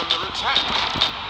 under attack.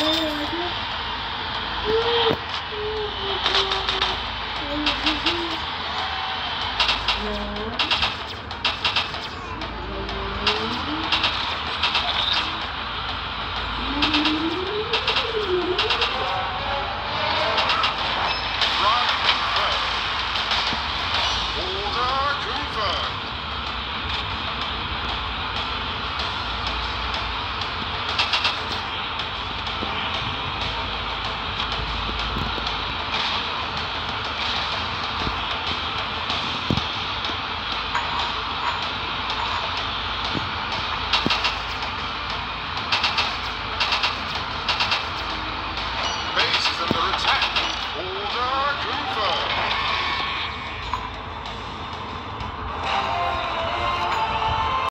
Thank you.